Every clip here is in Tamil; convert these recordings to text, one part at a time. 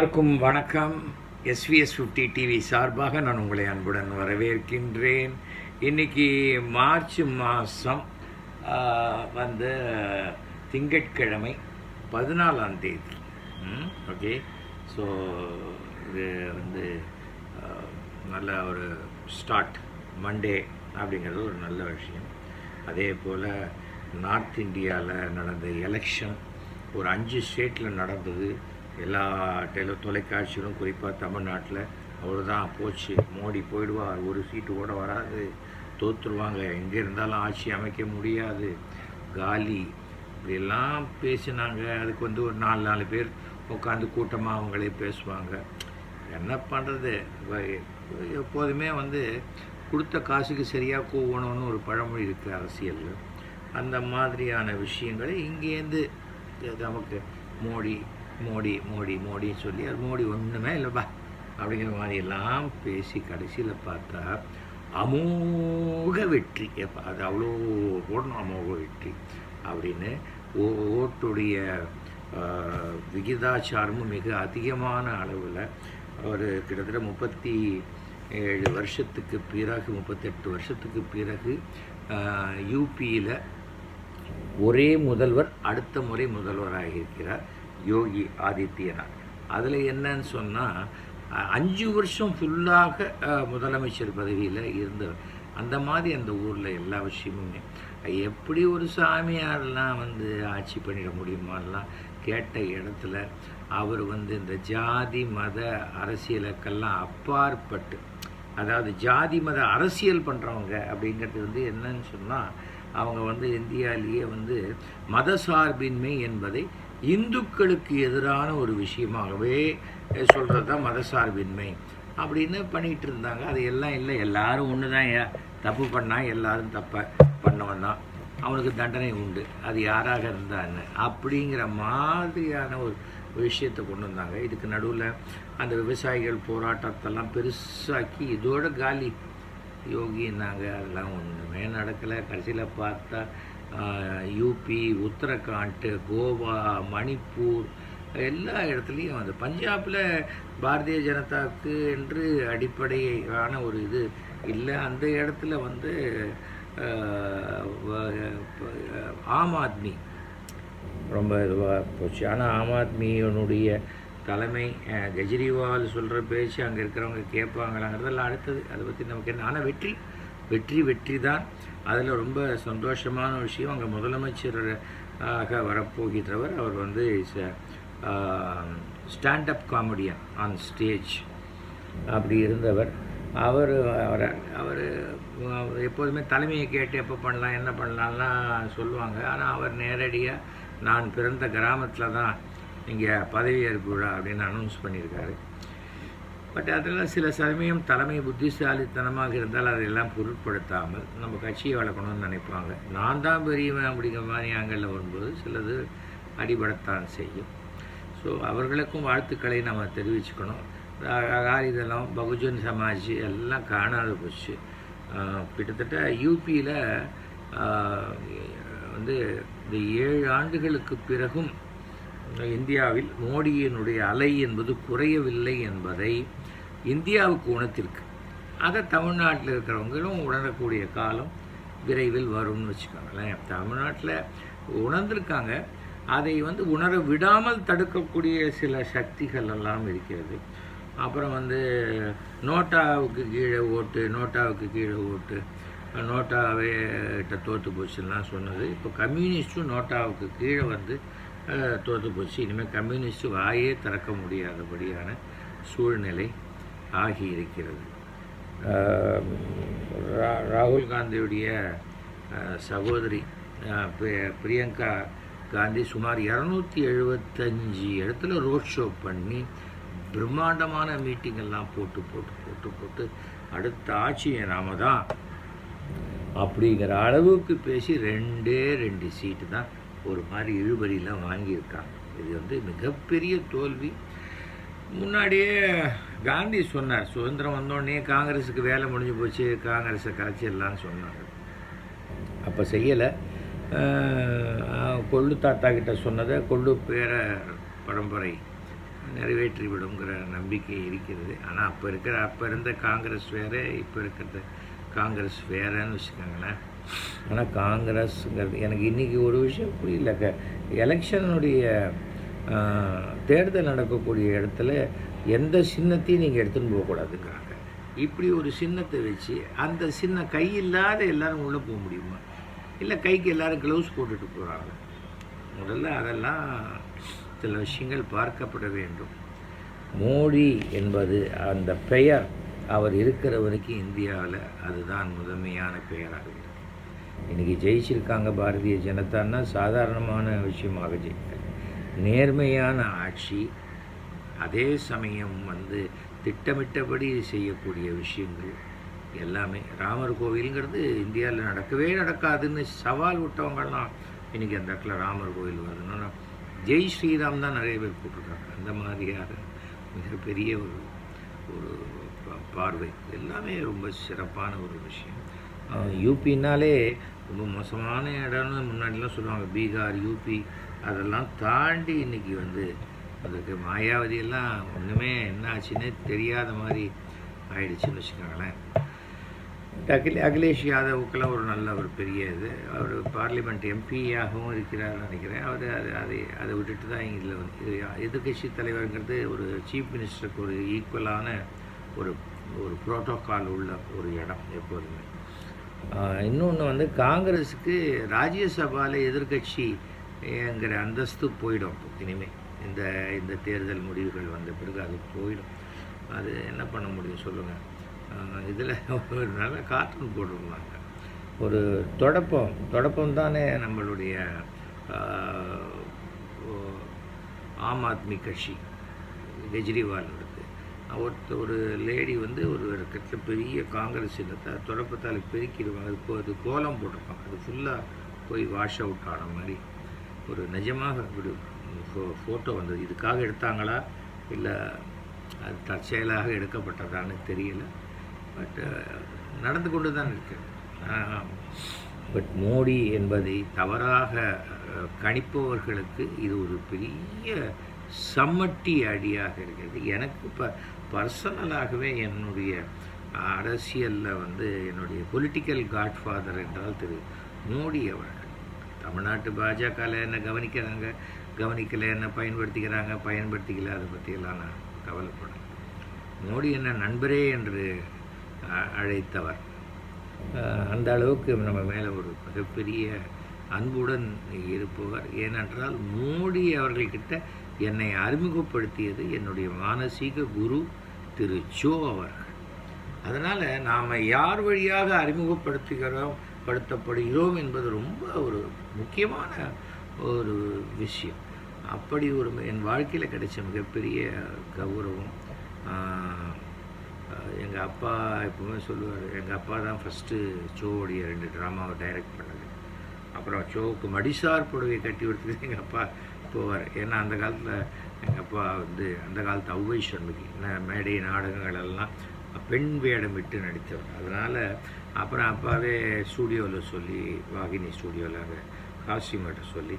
எல்லாருக்கும் வணக்கம். எஸ்விஎஸ் ஃபிஃப்டி டிவி சார்பாக நான் உங்களை அன்புடன் வரவேற்கின்றேன். இன்னைக்கு மார்ச் மாதம் வந்து திங்கட்கிழமை பதினாலாம் தேதி. ஓகே ஸோ இது வந்து நல்ல ஒரு ஸ்டார்ட் மண்டே அப்படிங்கிறது ஒரு நல்ல விஷயம். அதே போல் நார்த் இந்தியாவில் நடந்த எலெக்ஷன் ஒரு அஞ்சு ஸ்டேட்டில் நடந்தது. எல்லா டெலி தொலைக்காட்சிகளும் குறிப்பாக தமிழ்நாட்டில் அவ்வளோதான் போச்சு. மோடி போயிடுவார். ஒரு சீட்டு கூட வராது. தோற்றுருவாங்க எங்கே இருந்தாலும் ஆட்சி அமைக்க முடியாது. காலி. இப்படியெல்லாம் பேசினாங்க. அதுக்கு வந்து ஒரு நாலு நாலு பேர் உட்காந்து கூட்டமாக அவங்களே பேசுவாங்க. என்ன பண்ணுறது எப்போதுமே வந்து கொடுத்த காசுக்கு சரியாக கூவணும்னு ஒரு பழமொழி இருக்குது அரசியலில். அந்த மாதிரியான விஷயங்களை இங்கேருந்து நமக்கு மோடி மோடி மோடி மோடின்னு சொல்லி அது மோடி ஒன்றுமே இல்லைப்பா அப்படிங்கிற மாதிரி எல்லாம் பேசி கடைசியில் பார்த்தா அமோக வெற்றி. எப்பா அது அவ்வளோ போடணும் அமோக வெற்றி அப்படின்னு ஓ- ஓட்டுடைய விகிதாச்சாரமும் மிக அதிகமான அளவில் ஒரு கிட்டத்தட்ட முப்பத்தி ஏழு வருஷத்துக்கு பிறகு முப்பத்தெட்டு வருஷத்துக்கு பிறகு யூபியில் ஒரே முதல்வர் அடுத்த முறை முதல்வராக இருக்கிறார். யோகி ஆதித்யநாத். அதில் என்னன்னு சொன்னால் அஞ்சு வருஷம் ஃபுல்லாக முதலமைச்சர் பதவியில் இருந்தவர். அந்த மாதிரி அந்த ஊரில் எல்லா விஷயமுமே. எப்படி ஒரு சாமியாரெலாம் வந்து ஆட்சி பண்ணிட முடியுமான்லாம் கேட்ட இடத்துல அவர் வந்து இந்த ஜாதி மத அரசியலுக்கெல்லாம் அப்பாற்பட்டு அதாவது ஜாதி மத அரசியல் பண்ணுறவங்க அப்படிங்கிறது வந்து என்னன்னு சொன்னால் அவங்க வந்து இந்தியாவிலேயே வந்து மத சார்பின்மை என்பதை இந்துக்களுக்கு எதிரான ஒரு விஷயமாகவே சொல்கிறது தான் மதசார்பின்மை. அப்படின்னு பண்ணிகிட்டு இருந்தாங்க. அது எல்லாம் இல்லை. எல்லாரும் ஒன்று தான் தப்பு பண்ணால் எல்லாரும் தப்பை பண்ணவன் தான். அவனுக்கு தண்டனை உண்டு. அது யாராக இருந்தான்னு அப்படிங்கிற மாதிரியான ஒரு விஷயத்தை கொண்டு வந்தாங்க. இதுக்கு நடுவில் அந்த விவசாயிகள் போராட்டத்தெல்லாம் பெருசாக்கி இதோட காலி. யோகின்னாங்க அதெல்லாம் ஒன்றுமே நடக்கலை. கடைசியில் பார்த்தா யூபி உத்தரகாண்ட் கோவா மணிப்பூர் எல்லா இடத்துலையும் வந்து பஞ்சாபில் பாரதிய ஜனதாவுக்கு என்று அடிப்படையான ஒரு இது இல்லை. அந்த இடத்துல வந்து ஆம் ஆத்மி. ரொம்ப இதுவாக போச்சு. ஆனால் ஆம் ஆத்மியினுடைய தலைமை கெஜ்ரிவால் சொல்கிற பேச்சு அங்கே இருக்கிறவங்க கேட்பாங்களாங்கிறதெல்லாம் அடுத்தது. அதை பற்றி நமக்கு என்ன? ஆனால் வெற்றி வெற்றி வெற்றி தான் அதில் ரொம்ப சந்தோஷமான விஷயம். அங்கே முதலமைச்சராக வரப்போகிறவர் அவர் வந்து is stand up comedian on stage அப்படி இருந்தவர். அவர் அவர் அவர் எப்போதுமே தலைமையை கேட்டு எப்போ பண்ணலாம் என்ன பண்ணலாம்லாம் சொல்லுவாங்க. ஆனால் அவர் நேரடியாக நான் பிறந்த கிராமத்தில் தான் இங்கே பதவியேற்பு விழா அப்படின்னு அனௌன்ஸ் பண்ணியிருக்காரு. பட் அதெல்லாம் சில சமயம் தலைமை புத்திசாலித்தனமாக இருந்தால் அதையெல்லாம் பொருட்படுத்தாமல் நம்ம கட்சியை வளர்க்கணும்னு நினைப்பாங்க. நான் தான் பெரியவன் அப்படிங்கிற மாதிரி ஆங்கிளில் வரும்போது சிலது அடிபடத்தான் செய்யும். ஸோ அவர்களுக்கும் வாழ்த்துக்களை நம்ம தெரிவிச்சுக்கணும். இதெல்லாம் பகுஜன் சமாஜ் எல்லாம் காணாது போச்சு. கிட்டத்தட்ட யூபியில் வந்து இந்த ஏழு ஆண்டுகளுக்கு பிறகும் இந்தியாவில் மோடியினுடைய அலை என்பது குறையவில்லை என்பதை இந்தியாவுக்கு உணர்த்திருக்கு அதை தமிழ்நாட்டில் இருக்கிறவங்களும் உணரக்கூடிய காலம் விரைவில் வரும்னு வச்சுக்கோங்களேன். தமிழ்நாட்டில் உணர்ந்திருக்காங்க. அதை வந்து உணர விடாமல் தடுக்கக்கூடிய சில சக்திகள் எல்லாம் இருக்கிறது. அப்புறம் வந்து நோட்டாவுக்கு கீழே ஓட்டு நோட்டாவுக்கு கீழே ஓட்டு நோட்டாவே கிட்ட தோற்று போச்சுலாம் சொன்னது. இப்போ கம்யூனிஸ்ட்டும் நோட்டாவுக்கு கீழே வந்து தோற்று போச்சு இனிமேல் கம்யூனிஸ்ட் வாயே திறக்க முடியாதபடியான சூழ்நிலை ஆகி இருக்கிறது ரா- ராகுல் காந்தியுடைய சகோதரி பிரியங்கா காந்தி சுமார் இரநூத்தி எழுபத்தஞ்சி இடத்துல ரோட் ஷோ பண்ணி பிரம்மாண்டமான மீட்டிங் எல்லாம் போட்டு போட்டு போட்டு போட்டு அடுத்த ஆட்சியை நாம தான் அப்படிங்கிற அளவுக்கு பேசி ரெண்டே ரெண்டு சீட்டு தான் ஒரு மாதிரி இழுபறியெலாம் வாங்கியிருக்காங்க. இது வந்து மிகப்பெரிய தோல்வி. முன்னாடியே காந்தி சொன்னார் சுதந்திரம் வந்தோடனே காங்கிரஸுக்கு வேலை முடிஞ்சு போச்சு காங்கிரஸை கலைச்சிடலான்னு சொன்னார் அப்போ செய்யலை. கொள்ளு தாத்தா கிட்ட சொன்னதை கொள்ளு பேர பரம்பரை நிறைவேற்றி விடுங்கிற நம்பிக்கை இருக்கிறது. ஆனால் அப்போ இருக்கிற அப்போ இருந்த காங்கிரஸ் வேறு இப்போ இருக்கிறது காங்கிரஸ் வேறன்னு வச்சுக்கோங்களேன். ஆனால் காங்கிரஸ்ங்கிறது எனக்கு இன்றைக்கி ஒரு விஷயம் புரியல க எலெக்ஷனுடைய தேர்தல் நடக்கக்கூடிய இடத்துல எந்த சின்னத்தையும் நீங்கள் எடுத்துன்னு போகக்கூடாதுங்கிறாங்க. இப்படி ஒரு சின்னத்தை வச்சு அந்த சின்ன கை இல்லாத எல்லோரும் உள்ளே போக முடியுமா? இல்லை கைக்கு எல்லோரும் க்ளவுஸ் போட்டுட்டு போகிறாங்க முதல்ல அதெல்லாம் சில விஷயங்கள் பார்க்கப்பட வேண்டும். மோடி என்பது அந்த பெயர் அவர் இருக்கிற வரைக்கும் இந்தியாவில் அதுதான் முதன்மையான பெயராக இன்றைக்கி ஜெயிச்சிருக்காங்க பாரதிய ஜனதான்னா சாதாரணமான விஷயமாக ஜெயிக்கல நேர்மையான ஆட்சி அதே சமயம் வந்து திட்டமிட்டபடி செய்யக்கூடிய விஷயங்கள் எல்லாமே. ராமர் கோவிலுங்கிறது இந்தியாவில் நடக்கவே நடக்காதுன்னு சவால் விட்டவங்கெல்லாம் இன்றைக்கி அந்த இடத்துல ராமர் கோவில் வருதுன்னா ஜெய் ஸ்ரீராம் தான் நிறைய பேர் போட்டிருக்காங்க. அந்த மாதிரியாக மிகப்பெரிய ஒரு ஒரு பார்வை. எல்லாமே ரொம்ப சிறப்பான ஒரு விஷயம். யூபின்னாலே ரொம்ப மோசமான இடம்னு முன்னாடிலாம் சொல்லுவாங்க. பீகார் யூபி அதெல்லாம் தாண்டி இன்றைக்கி வந்து அதுக்கு மாயாவதி எல்லாம் ஒன்றுமே என்ன ஆச்சுன்னே தெரியாத மாதிரி ஆயிடுச்சுன்னு வச்சுக்கோங்களேன். அகில அகிலேஷ் யாதவுக்கெல்லாம் ஒரு நல்ல ஒரு பெரிய இது. அவர் பார்லிமெண்ட் எம்பியாகவும் இருக்கிறார்னு நினைக்கிறேன். அவர் அது அதை அதை விட்டுட்டு தான் இதில் வந்து எதிர்கட்சி தலைவருங்கிறது ஒரு சீஃப் மினிஸ்டருக்கு ஒரு ஈக்குவலான ஒரு ஒரு புரோட்டோக்கால் உள்ள ஒரு இடம் எப்போதுமே. இன்னொன்று வந்து காங்கிரஸுக்கு ராஜ்யசபாவில் எதிர்கட்சிங்கிற அந்தஸ்து போயிடும். இனிமேல் இந்த இந்த தேர்தல் முடிவுகள் வந்த பிறகு அது போயிடும். அது என்ன பண்ண முடியும் சொல்லுங்கள் இதில் ஒரு நல்ல கார்ட்டூன் போட்டிருந்தாங்க. ஒரு தொடப்பம் தொடப்பம் தானே நம்மளுடைய ஆம் ஆத்மி கட்சி கெஜ்ரிவால் ஒருத்த ஒரு லேடி வந்து ஒரு கிட்ட பெரிய காங்கிரஸ் சின்னத்தை தொடப்பத்தால் பெருக்கிடுவாங்க. அது அது கோலம் போட்டிருப்பாங்க. அது ஃபுல்லாக போய் வாஷ் அவுட் ஆன மாதிரி ஒரு நிஜமாக ஒரு ஃபோ ஃபோட்டோ வந்தது. இதுக்காக எடுத்தாங்களா? இல்லை அது தற்செயலாக எடுக்கப்பட்டதான்னு தெரியல. பட் நடந்து கொண்டு தான் இருக்கேன் பட் மோடி என்பதை தவறாக கணிப்பவர்களுக்கு இது ஒரு பெரிய சம்மட்டி அடியாக இருக்கிறது. எனக்கு இப்போ பர்சனலாகவே என்னுடைய அரசியலில் வந்து என்னுடைய பொலிட்டிக்கல் காட்ஃபாதர் என்றால் திரு மோடி அவர்கள். தமிழ்நாட்டு பாஜகவில் என்ன கவனிக்கிறாங்க? கவனிக்கலை என்ன பயன்படுத்திக்கிறாங்க? பயன்படுத்திக்கல அதை பற்றியெல்லாம் நான் கவலைப்படேன் மோடி என்ன நண்பரே என்று அழைத்தவர். அந்த அளவுக்கு நம்ம மேலே ஒரு மிகப்பெரிய அன்புடன் இருப்பவர். ஏனென்றால் மோடி அவர்கள்கிட்ட என்னை அறிமுகப்படுத்தியது என்னுடைய மானசீக குரு திரு சோ அவர்கள். அதனால் நாம் யார் வழியாக அறிமுகப்படுத்துகிறோம் படுத்தப்படுகிறோம் என்பது ரொம்ப ஒரு முக்கியமான ஒரு விஷயம். அப்படி ஒரு என் வாழ்க்கையில் கிடைச்ச மிகப்பெரிய கௌரவம் எங்கள் அப்பா எப்பவுமே சொல்லுவார் எங்கள் அப்பா தான் ஃபஸ்ட்டு சோவுடைய ரெண்டு ட்ராமாவை டைரக்ட் பண்ணது. அப்புறம் சோவுக்கு மடிசார் புடவை கட்டி விடுறதுக்கு எங்கள் அப்பா. போவார். ஏன்னா அந்த காலத்தில் எங்கள் அப்பா வந்து அந்த காலத்து ஔவை சண்முகி மேடை நாடகங்கள் எல்லாம் பெண் வேடம் விட்டு நடித்தவர். அதனால் அப்புறம் அப்பாவே ஸ்டூடியோவில் சொல்லி வாகினி ஸ்டூடியோவில் அங்கே காஸ்டியூமர்கிட்ட சொல்லி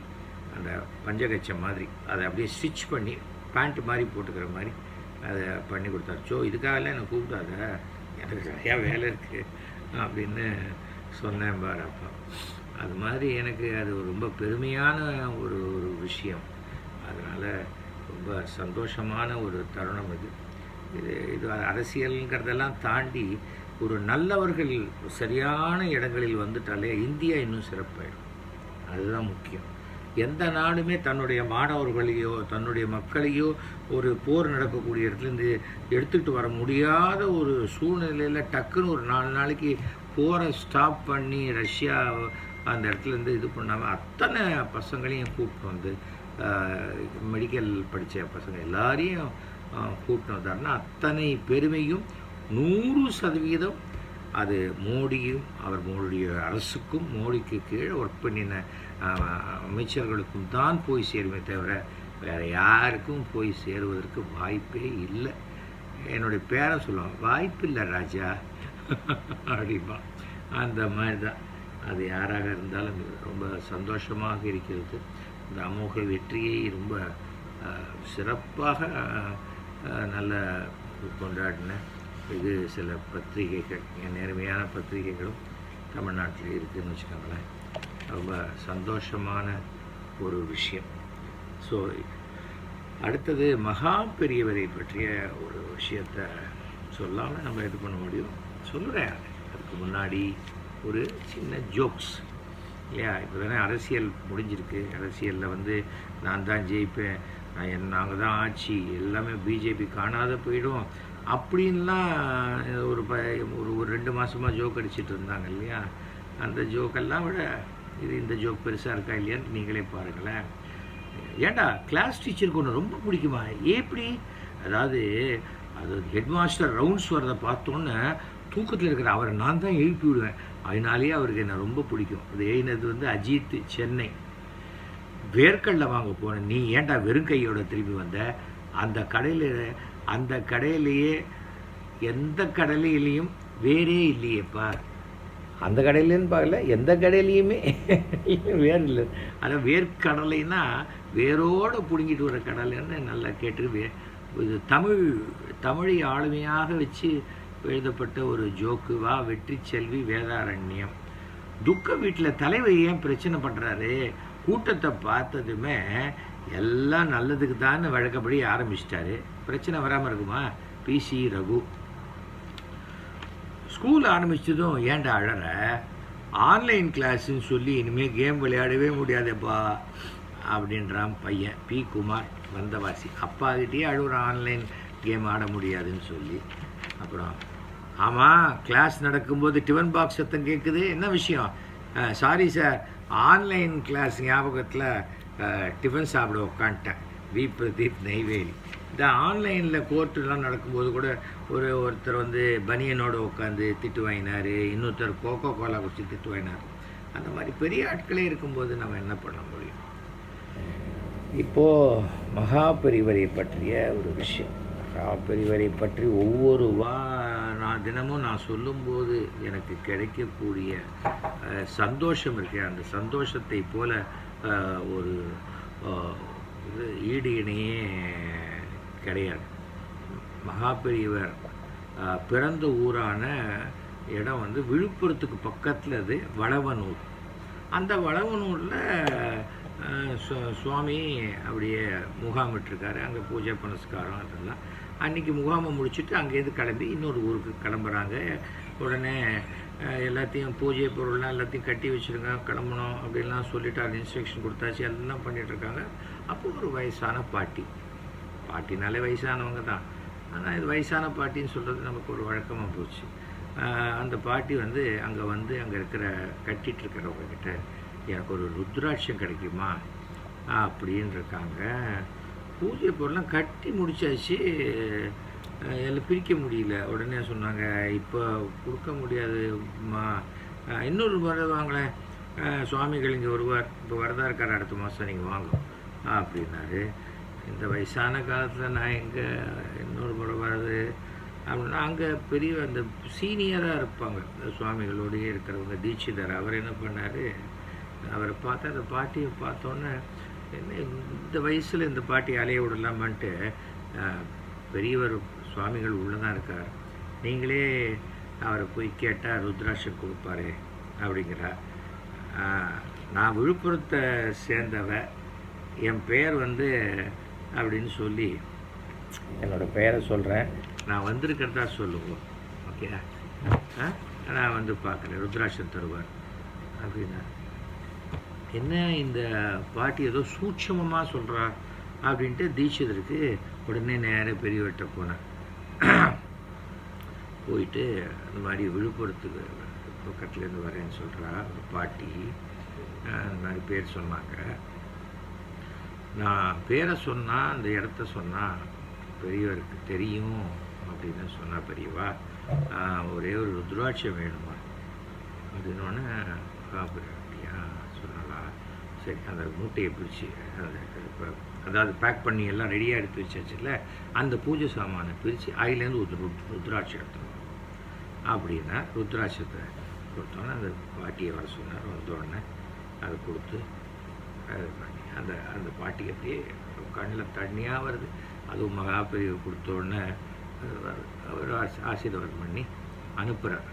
அந்த பஞ்சகச்சம் மாதிரி அதை அப்படியே ஸ்டிச் பண்ணி பேண்ட் மாதிரி போட்டுக்கிற மாதிரி அதை பண்ணி கொடுத்தாரு. ஸோ இதுக்காகலாம் என்னை கூப்பிடாத எனக்கு நிறையா வேலை இருக்குது அப்படின்னு சொன்னேன் பார் அப்பா. அது மாதிரி எனக்கு அது ரொம்ப பெருமையான ஒரு ஒரு விஷயம். அதனால் ரொம்ப சந்தோஷமான ஒரு தருணம் இது. இது இது அரசியலுங்கிறதெல்லாம் தாண்டி ஒரு நல்லவர்கள் சரியான இடங்களில் வந்துட்டாலே இந்தியா இன்னும் சிறப்பாயிடும். அதுதான் முக்கியம். எந்த நாடுமே தன்னுடைய மாணவர்களையோ தன்னுடைய மக்களையோ ஒரு போர் நடக்கக்கூடிய இடத்துலேருந்து எடுத்துகிட்டு வர முடியாத ஒரு சூழ்நிலையில் டக்குன்னு ஒரு நாலு நாளைக்கு போரை ஸ்டாப் பண்ணி ரஷ்யா அந்த இடத்துலேருந்து இது பண்ணாமல் அத்தனை பசங்களையும் கூப்பிட்டு வந்து மெடிக்கல் படித்த பசங்க எல்லாரையும் கூப்பிட்டு வந்தாருன்னா அத்தனை பெருமையும் நூறு சதவீதம் அது மோடியும் அவர் மோடிய அரசுக்கும் மோடிக்கு கீழே ஒர்க் பண்ணின அமைச்சர்களுக்கும் தான் போய் சேருமே தவிர வேறு யாருக்கும் போய் சேருவதற்கு வாய்ப்பே இல்லை. என்னுடைய பேரை சொல்லுவான் வாய்ப்பு இல்லை ராஜா. அப்படிம்பா. அந்த மாதிரி தான் அது யாராக இருந்தாலும் ரொம்ப சந்தோஷமாக இருக்கிறது. இந்த அமோக வெற்றியை ரொம்ப சிறப்பாக நல்ல கொண்டாடின இது சில பத்திரிகைகள் நேர்மையான பத்திரிகைகளும் தமிழ்நாட்டில் இருக்குதுன்னு வச்சுக்கோங்களேன். ரொம்ப சந்தோஷமான ஒரு விஷயம். ஸோ அடுத்தது மகா பெரியவரை பற்றிய ஒரு விஷயத்தை சொல்லாமல் நம்ம இது பண்ண முடியும். சொல்லுறேன் அதுக்கு முன்னாடி ஒரு சின்ன ஜோக்ஸ் இல்லையா இப்போ தானே அரசியல் முடிஞ்சிருக்கு. அரசியலில் வந்து நான் தான் ஜெயிப்பேன். நான் என் நாங்கள் தான் ஆட்சி. எல்லாமே பிஜேபி காணாத போயிடும். அப்படின்லாம் ஒரு ப ஒரு ஒரு ரெண்டு மாதமாக ஜோக் அடிச்சிட்டு இருந்தாங்க இல்லையா? அந்த ஜோக்கெல்லாம் விட இது இந்த ஜோக் பெருசாக இருக்கா இல்லையான்னு நீங்களே பாருங்களேன். ஏன்டா கிளாஸ் டீச்சருக்கு ஒன்று ரொம்ப பிடிக்குமா? எப்படி அதாவது அது ஹெட் மாஸ்டர் ரவுண்ட்ஸ் வரதை பார்த்தோன்னே தூக்கத்தில் இருக்கிற அவரை நான் தான் எழுப்பி விடுவேன். அதனாலேயே அவருக்கு என்ன ரொம்ப பிடிக்கும். அது எழுதினது வந்து அஜித் சென்னை. வேர்க்கடல வாங்க போன நீ ஏன்டா வெறும் கையோட திரும்பி வந்த? அந்த கடையில் அந்த கடையிலேயே எந்த கடையிலையும் வேறே இல்லையேப்பா. அந்த கடையிலேன்னு பார்க்கல எந்த கடையிலையுமே வேறு இல்லை. அதான் வேர்க்கடலைன்னா வேரோடு பிடுங்கிட்டு வர கடலைன்னு நல்லா கேட்டு வே இது தமிழ் தமிழை ஆளுமையாக வச்சு எழுதப்பட்ட ஒரு ஜோக்கு வா வெற்றி செல்வி வேதாரண்யம். துக்க வீட்டில் தலைவர் ஏன் பிரச்சனை பண்ணுறாரு கூட்டத்தை பார்த்ததுமே எல்லாம் நல்லதுக்கு தான் வழக்கப்படி ஆரம்பிச்சிட்டாரு. பிரச்சனை வராமல் இருக்குமா? பிசி ரகு. ஸ்கூல் ஆரம்பித்ததும் ஏன்டா அழற? ஆன்லைன் கிளாஸ்ன்னு சொல்லி இனிமேல் கேம் விளையாடவே முடியாதேப்பா அப்படின்றான் பையன். பி. குமார் வந்தவாசி. அப்பாக்கிட்டேயே அழுகுற ஆன்லைன் கேம் ஆட முடியாதுன்னு சொல்லி. அப்புறம் ஆமாம் கிளாஸ் நடக்கும்போது டிஃபன் பாக்ஸ் சத்தம் கேட்குது என்ன விஷயம்? சாரி சார் ஆன்லைன் கிளாஸ் ஞாபகத்தில் டிஃபன் சாப்பிட உட்காந்துட்டேன் வி பிரதீப் நெய்வேலி. இந்த ஆன்லைனில் கோர்ட்டுலாம் நடக்கும்போது கூட ஒரு ஒருத்தர் வந்து பனியனோடு உட்காந்து திட்டு வாங்கினார். இன்னொருத்தர் கோகோ கோலா குடிச்சு திட்டு வாங்கினார். அந்த மாதிரி பெரிய ஆட்களே இருக்கும்போது நம்ம என்ன பண்ண முடியும்? இப்போது மகாபெரிவரை பற்றிய ஒரு விஷயம். மகாபெரிவரை பற்றி ஒவ்வொரு வா நான் தினமும் நான் சொல்லும்போது எனக்கு கிடைக்கக்கூடிய சந்தோஷம் இருக்கு. அந்த சந்தோஷத்தை போல ஒரு இது ஈடு இணையே கிடையாது. மகாபெரியவர் பிறந்த ஊரான இடம் வந்து விழுப்புரத்துக்கு பக்கத்தில் அது வளவனூர். அந்த வளவனூரில் சு- சுவாமி அப்படியே முகாமிட்டிருக்காரு. அங்கே பூஜை புனஸ்காரம் அதெல்லாம். அன்றைக்கி முகாமை முடிச்சுட்டு அங்கேருந்து கிளம்பி இன்னொரு ஊருக்கு கிளம்புறாங்க. உடனே எல்லாத்தையும் பூஜை பொருள்லாம் எல்லாத்தையும் கட்டி வச்சுருங்க கிளம்பணும் அப்படின்லாம் சொல்லிவிட்டு அது இன்ஸ்ட்ரக்ஷன் கொடுத்தாச்சு. எல்லாம் பண்ணிகிட்ருக்காங்க அப்போ ஒரு வயசான பாட்டி. பாட்டினாலே வயசானவங்க தான். ஆனால் இது வயசான பாட்டின்னு சொல்கிறது நமக்கு ஒரு வழக்கமாக போச்சு. அந்த பாட்டி வந்து அங்கே வந்து அங்கே இருக்கிற கட்டிட்டு எனக்கு ஒரு ருத்ராட்சம் கிடைக்குமா? அப்படின்னு இருக்காங்க. பூஜை பொருள்லாம் கட்டி முடிச்சாச்சு. எல்லாம் பிரிக்க முடியல. உடனே சொன்னாங்க இப்போ கொடுக்க முடியாதுமா இன்னொரு முறை வாங்களேன். சுவாமிகள் இங்கே வருவார். இப்போ வரதா இருக்கார் அடுத்த மாதம் நீங்கள் வாங்க அப்படின்னாரு. இந்த வயசான காலத்தில் நான் எங்கே இன்னொரு முறை வர்றது? அப்படின்னா அங்கே பெரிய அந்த சீனியராக இருப்பாங்க. இந்த இருக்கிறவங்க தீட்சிதர். அவர் என்ன பண்ணார்? அவரை பார்த்து அந்த பாட்டியை பார்த்தோன்னே என்ன இந்த வயசில் இந்த பாட்டி அலைய விடலாமான்ட்டு பெரியவர் சுவாமிகள் உள்ளே தான் இருக்கார். நீங்களே அவரை போய் கேட்டால் ருத்ராட்சம் கொடுப்பாரு அப்படிங்கிறார். நான் விழுப்புரத்தை சேர்ந்தவ என் பெயர் வந்து அப்படின்னு சொல்லி என்னோட பெயரை சொல்கிறேன் நான் வந்திருக்கிறதா சொல்லுவோம் ஓகே? ஆ நான் வந்து பார்க்குறேன். ருத்ராட்சம் தருவார். அப்படின்னா என்ன இந்த பாட்டி ஏதோ சூட்சமமாக சொல்கிறா அப்படின்ட்டு தீட்சிதருக்கு உடனே நேராக பெரியவர்கிட்ட போனேன் போயிட்டு அந்த மாதிரி விழுப்புரத்துக்கு பக்கத்துலேருந்து வரேன்னு சொல்கிறா ஒரு பாட்டி. அந்த மாதிரி பேர் சொன்னாங்க. நான் பேரை சொன்னால் அந்த இடத்த சொன்னால் பெரியவருக்கு தெரியும் அப்படின்னு சொன்னால் பெரியவா ஒரே ஒரு ருத்ராட்சம் வேணுமா? அப்படின்னோடனே அப்படியா சொல்லலாம் சரி அந்த மூட்டையை பிடிச்சி இப்போ அதாவது பேக் பண்ணி எல்லாம் ரெடியாக எடுத்து வச்சாச்சுல்ல அந்த பூஜை சாமானை பிரித்து அதிலேருந்து ஒரு ருத்ராட்சி எடுத்துருவோம் அப்படின்னா ருத்ராட்சத்தை கொடுத்தோன்னே அந்த பாட்டியை வர சொன்னார். வந்தோடனே அதை கொடுத்து அது பண்ணி அந்த அந்த பாட்டி அப்படியே கண்ணில் தண்ணியாக வருது. அதுவும் மகாபிரிவு கொடுத்த உடனே அவர் ஆசி- ஆசீர்வாதம் பண்ணி அனுப்புகிறார்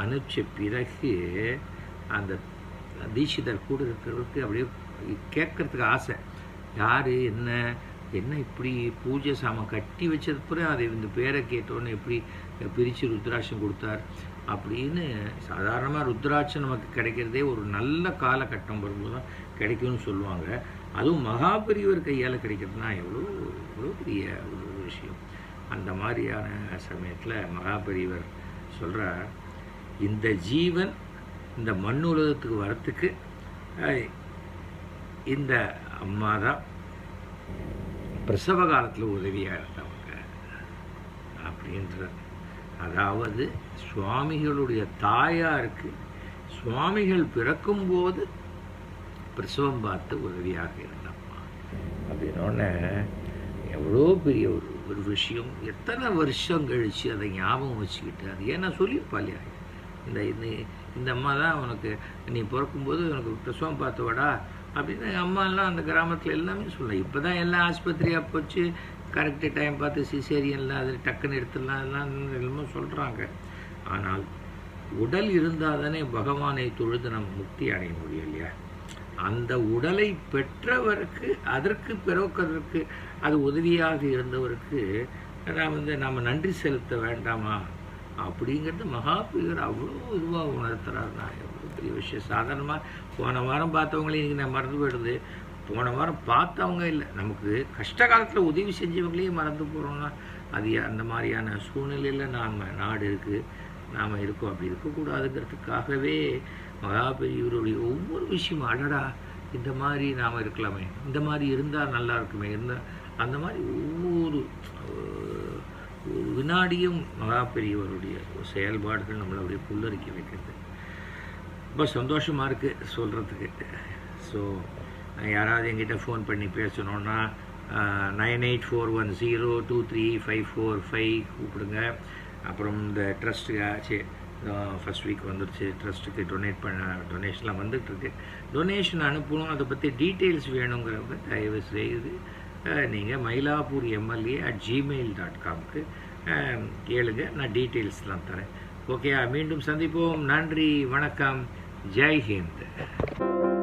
அனுப்பிச்ச பிறகு அந்த தீட்சிதர் கூட இருக்கிறவருக்கு அப்படியே கேட்கறதுக்கு ஆசை. யார் என்ன என்ன இப்படி பூஜை சாமான் கட்டி வச்சது பிறகு அதை இந்த பேரை கேட்டோன்னு எப்படி பிரித்து ருத்ராட்சம் கொடுத்தார் அப்படின்னு சாதாரணமாக ருத்ராட்சம் நமக்கு கிடைக்கிறதே ஒரு நல்ல காலகட்டம் வரும்போது தான் கிடைக்கும்னு சொல்லுவாங்க. அதுவும் மகாபெரியவர் கையால் கிடைக்கிறதுனா எவ்வளோ எவ்வளோ பெரிய ஒரு விஷயம். அந்த மாதிரியான சமயத்தில் மகாபெரியவர் சொல்கிறார் இந்த ஜீவன் இந்த மண் உலகத்துக்கு வரத்துக்கு இந்த அம்மா தான் பிரசவ காலத்தில் உதவியாக இருந்தவங்க அப்படின்ற அதாவது சுவாமிகளுடைய தாயாருக்கு சுவாமிகள் பிறக்கும்போது பிரசவம் பார்த்து உதவியாக இருந்தம்மா. அப்படின்னோடனே எவ்வளோ பெரிய ஒரு ஒரு விஷயம் எத்தனை வருஷம் கழித்து அதை ஞாபகம் வச்சுக்கிட்டு அது ஏன்னா சொல்லியிருப்பா இல்லையா? இந்த இந்த இந்த அம்மா தான் உனக்கு நீ பிறக்கும்போது உனக்கு பிரசவம் பார்த்து வாடா அப்படின்னு அம்மாலாம் அந்த கிராமத்தில் எல்லாமே சொல்லலாம் இப்போ தான் எல்லாம் ஆஸ்பத்திரியாக போச்சு. கரெக்டு டைம் பார்த்து சிசேரியன்லாம் அது டக்குன்னு எடுத்துடலாம் எல்லாம் என்னமோ சொல்கிறாங்க ஆனால் உடல் இருந்தால் தானே பகவானை தொழுது நம்ம முக்தி அடைய முடியும் இல்லையா? அந்த உடலை பெற்றவருக்கு அதற்கு பிறக்கிறதுக்கு அது உதவியாக இருந்தவருக்கு நான் வந்து நம்ம நன்றி செலுத்த வேண்டாமா? அப்படிங்கிறது மகாபீர் அவ்வளோ இதுவாக உணர்த்துறாரு நான் எவ்வளோ பெரிய விஷயம். சாதாரணமாக போன வாரம் பார்த்தவங்களே இன்றைக்கி நான் மறந்து போயிடுது போன வாரம் பார்த்தவங்க இல்லை. நமக்கு கஷ்ட காலத்தில் உதவி செஞ்சவங்களையும் மறந்து போகிறோம்னா அது அந்த மாதிரியான சூழ்நிலையில் நாம் நாடு இருக்குது நாம் இருக்கோம். அப்படி இருக்கக்கூடாதுங்கிறதுக்காகவே மகாபெரியவருடைய ஒவ்வொரு விஷயமும் அடடா இந்த மாதிரி நாம் இருக்கலாமே. இந்த மாதிரி இருந்தால் நல்லா இருக்குமே. இருந்தால் அந்த மாதிரி ஒவ்வொரு ஒரு வினாடியும் மகாபெரியவருடைய செயல்பாடுகள் நம்மளை அப்படியே புல்லரிக்க வைக்கிறது ரொம்ப சந்தோஷமாக இருக்குது சொல்கிறதுக்கு ஸோ யாராவது எங்கிட்ட ஃபோன் பண்ணி பேசணுன்னா nine eight four one zero two three five four five கூப்பிடுங்க. அப்புறம் இந்த ட்ரஸ்ட்டுக்கு ஃபஸ்ட் வீக் வந்துருச்சு. ட்ரஸ்ட்டுக்கு டொனேட் பண்ண டொனேஷன்லாம் வந்துட்டுருக்கு டொனேஷன் அனுப்பணும். அதை பற்றி டீட்டெயில்ஸ் வேணுங்கிறவங்க தயவு செய்து நீங்கள் Mylapore MLA at Gmail dot காம்க்கு கேளுங்க. நான் டீட்டெயில்ஸ்லாம் தரேன். ஓகே மீண்டும் சந்திப்போம். நன்றி வணக்கம். ஜெய் ஹிந்த்.